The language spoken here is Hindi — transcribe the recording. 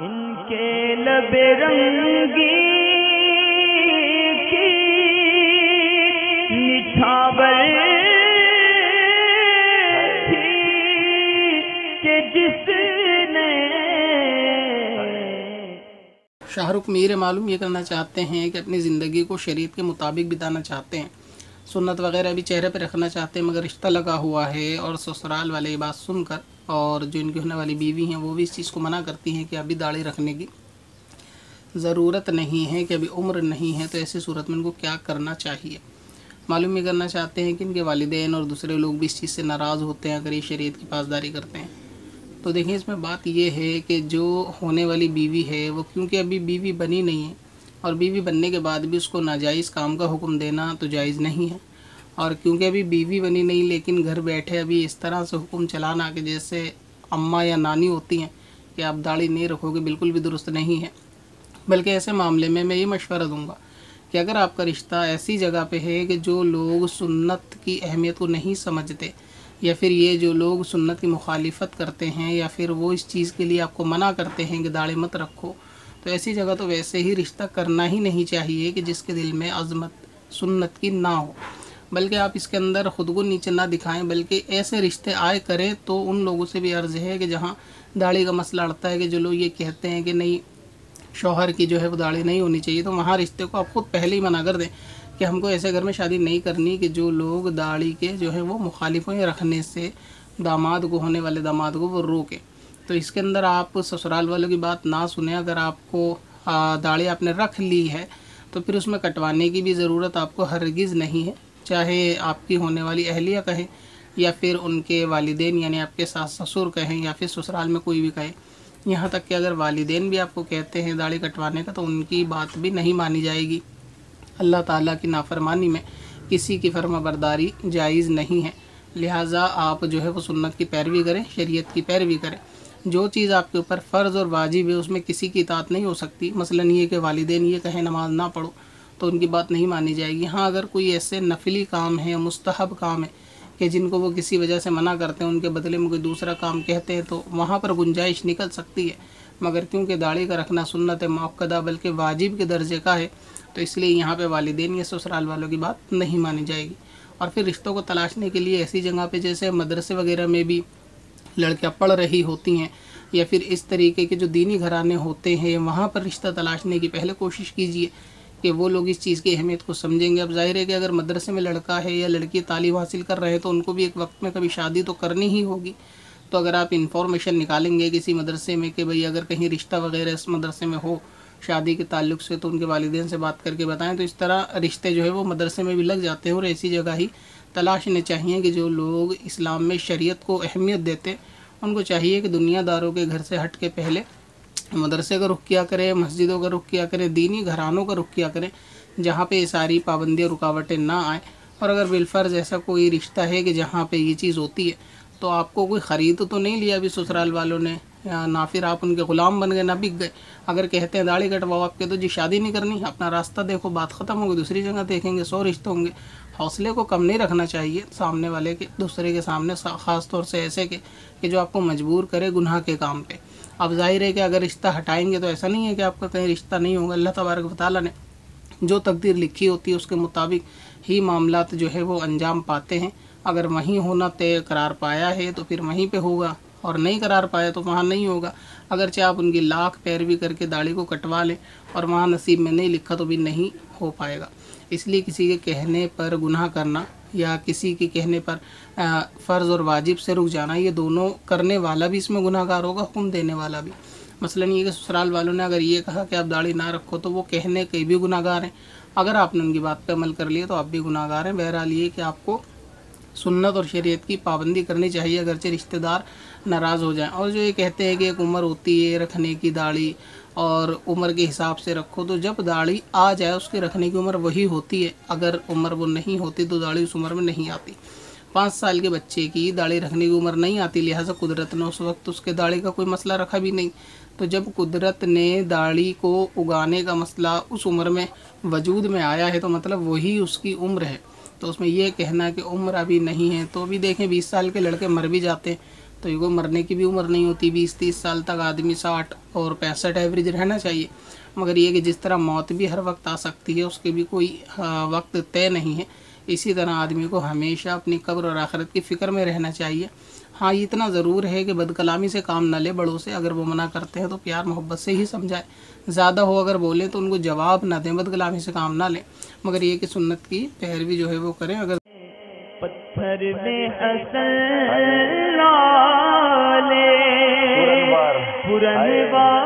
इनके रंगी थी कि जिसने शाहरुख, मीर मालूम ये करना चाहते हैं कि अपनी ज़िंदगी को शरीयत के मुताबिक बिताना चाहते हैं। सुन्नत वगैरह भी चेहरे पर रखना चाहते हैं, मगर रिश्ता लगा हुआ है और ससुराल वाले ये बात सुनकर और जो इनकी होने वाली बीवी हैं, वो भी इस चीज़ को मना करती हैं कि अभी दाढ़ी रखने की ज़रूरत नहीं है, कि अभी उम्र नहीं है तो ऐसी सूरत में इनको क्या करना चाहिए? मालूम ये करना चाहते हैं कि इनके वालदेन और दूसरे लोग भी इस चीज़ से नाराज़ होते हैं, अगर ये शरीयत की पासदारी करते हैं। तो देखिए, इसमें बात यह है कि जो होने वाली बीवी है, वो क्योंकि अभी बीवी बनी नहीं है और बीवी बनने के बाद भी उसको नाजायज़ काम का हुक्म देना तो जायज़ नहीं है। और क्योंकि अभी बीवी बनी नहीं, लेकिन घर बैठे अभी इस तरह से हुक्म चलाना कि जैसे अम्मा या नानी होती हैं कि आप दाढ़ी नहीं रखोगे, बिल्कुल भी दुरुस्त नहीं है। बल्कि ऐसे मामले में मैं ये मशवरा दूँगा कि अगर आपका रिश्ता ऐसी जगह पे है कि जो लोग सुन्नत की अहमियत को नहीं समझते, या फिर ये जो लोग सुन्नत की मुखालिफत करते हैं, या फिर वो इस चीज़ के लिए आपको मना करते हैं कि दाढ़ी मत रखो तो ऐसी जगह तो वैसे ही रिश्ता करना ही नहीं चाहिए कि जिसके दिल में अजमत सुन्नत की ना हो। बल्कि आप इसके अंदर ख़ुद को नीचे ना दिखाएँ, बल्कि ऐसे रिश्ते आए करें तो उन लोगों से भी अर्ज़ है कि जहाँ दाढ़ी का मसला अड़ता है कि जो लोग ये कहते हैं कि नहीं, शौहर की जो है वो दाढ़ी नहीं होनी चाहिए तो वहाँ रिश्ते को आप खुद पहले ही मना कर दें कि हमको ऐसे घर में शादी नहीं करनी कि जो लोग दाढ़ी के जो है वो मुखालिफ रखने से दामाद को, होने वाले दामाद को वो रोके। तो इसके अंदर आप ससुराल वालों की बात ना सुने, अगर आपको दाढ़ी आपने रख ली है तो फिर उसमें कटवाने की भी ज़रूरत आपको हरगिज़ नहीं है। चाहे आपकी होने वाली अहलिया कहें, या फिर उनके वालदेन, यानी आपके सास ससुर कहें, या फिर ससुराल में कोई भी कहे, यहाँ तक कि अगर वालदेन भी आपको कहते हैं दाढ़ी कटवाने का तो उनकी बात भी नहीं मानी जाएगी। अल्लाह ताला की नाफरमानी में किसी की फर्मा बरदारी जायज़ नहीं है। लिहाजा आप जो है वो सुन्नत की पैरवी करें, शरीयत की पैरवी करें। जो चीज़ आपके ऊपर फ़र्ज़ और वाजिब है, उसमें किसी की इतात नहीं हो सकती। मसलन ये कि वालदेन ये कहें, नमाज़ ना पढ़ो। तो उनकी बात नहीं मानी जाएगी। हाँ अगर कोई ऐसे नफली काम है मुस्तहब काम है कि जिनको वो किसी वजह से मना करते हैं, उनके बदले में कोई दूसरा काम कहते हैं तो वहाँ पर गुंजाइश निकल सकती है। मगर क्योंकि दाढ़ी का रखना सुन्नत है मौकदा बल्कि वाजिब के दर्जे का है तो इसलिए यहाँ पे वालदेन या ससुराल वालों की बात नहीं मानी जाएगी। और फिर रिश्तों को तलाशने के लिए ऐसी जगह पे, जैसे मदरसे वगैरह में भी लड़कियाँ पढ़ रही होती हैं, या फिर इस तरीके के जो दीनी घराने होते हैं, वहाँ पर रिश्ता तलाशने की पहले कोशिश कीजिए। कि वो लोग इस चीज़ की अहमियत को समझेंगे। अब ज़ाहिर है कि अगर मदरसे में लड़का है या लड़की तालीम हासिल कर रहे हैं तो उनको भी एक वक्त में कभी शादी तो करनी ही होगी। तो अगर आप इन्फॉर्मेशन निकालेंगे किसी मदरसे में कि भाई अगर कहीं रिश्ता वगैरह इस मदरसे में हो शादी के ताल्लुक से तो उनके वालदेन से बात करके बताएँ। तो इस तरह रिश्ते जो है वो मदरसे में भी लग जाते हैं और ऐसी जगह ही तलाशने चाहिए कि जो लोग इस्लाम में शरीयत को अहमियत देते उनको चाहिए कि दुनियादारों के घर से हट के पहले मदरसे का रुख किया करें, मस्जिदों का रुख किया करें, दीनी घरानों का रुख किया करें, जहाँ पे ये सारी पाबंदियाँ, रुकावटें ना आए। और अगर बिलफर्ज ऐसा कोई रिश्ता है कि जहाँ पे ये चीज़ होती है तो आपको कोई ख़रीद तो नहीं लिया अभी ससुराल वालों ने ना फिर आप उनके ग़ुलाम बन गए, ना बिक गए। अगर कहते हैं दाढ़ी कटवाओ आपके तो जी शादी नहीं करनी, अपना रास्ता देखो, बात ख़त्म होगी, दूसरी जगह देखेंगे, सौ रिश्ते होंगे। हौसले को कम नहीं रखना चाहिए सामने वाले के, दूसरे के सामने ख़ास तौर से ऐसे के, कि जो आपको मजबूर करे गुनाह के काम पे। अब ज़ाहिर है कि अगर रिश्ता हटाएँगे तो ऐसा नहीं है कि आपका कहीं रिश्ता नहीं होगा। अल्लाह तबारक ताली ने जो तकदीर लिखी होती है, उसके मुताबिक ही मामला जो है वो अंजाम पाते हैं। अगर वहीं होना तय करार पाया है तो फिर वहीं पे होगा और नहीं करार पाया तो वहाँ नहीं होगा। अगर चाहे आप उनकी लाख पैरवी करके दाढ़ी को कटवा लें और वहाँ नसीब में नहीं लिखा तो भी नहीं हो पाएगा। इसलिए किसी के कहने पर गुनाह करना या किसी के कहने पर फ़र्ज़ और वाजिब से रुक जाना, ये दोनों करने वाला भी इसमें गुनाहगार होगा हुक्म देने वाला भी। मसलन ये कि ससुराल वालों ने अगर ये कहा कि आप दाढ़ी ना रखो तो वो कहने के भी गुनाहगार हैं। अगर आपने उनकी बात पर अमल कर लिया तो आप भी गुनाहगार हैं। बहरहाल ये कि आपको सुन्नत और शरीयत की पाबंदी करनी चाहिए, अगरचे रिश्तेदार नाराज़ हो जाएँ। और जो ये कहते हैं कि एक उम्र होती है रखने की दाढ़ी और उम्र के हिसाब से रखो तो जब दाढ़ी आ जाए उसके रखने की उम्र वही होती है। अगर उम्र वो नहीं होती तो दाढ़ी उस उम्र में नहीं आती। पाँच साल के बच्चे की दाढ़ी रखने की उम्र नहीं आती, लिहाजा कुदरत ने उस वक्त उसके दाढ़ी का कोई मसला रखा भी नहीं। तो जब कुदरत ने दाढ़ी को उगाने का मसला उस उम्र में, वजूद में आया है तो मतलब वही उसकी उम्र है। तो उसमें यह कहना कि उम्र अभी नहीं है तो अभी देखें, बीस साल के लड़के मर भी जाते हैं। तो कोई मरने की भी उम्र नहीं होती, बीस, तीस साल तक आदमी साठ और पैंसठ एवरेज रहना चाहिए। मगर ये कि जिस तरह मौत भी हर वक्त आ सकती है, उसके भी कोई वक्त तय नहीं है। इसी तरह आदमी को हमेशा अपनी कब्र और आखिरत की फ़िक्र में रहना चाहिए। हाँ ये इतना ज़रूर है कि बदकलामी से काम न ले, बड़ों से अगर वो मना करते हैं तो प्यार, मोहब्बत से ही समझाए। ज़्यादा हो अगर बोले तो उनको जवाब ना दें, बदकलामी से काम ना लें। मगर ये कि सुन्नत की पैरवी जो है वो करें, अगर पत्थर में असल पुरनवार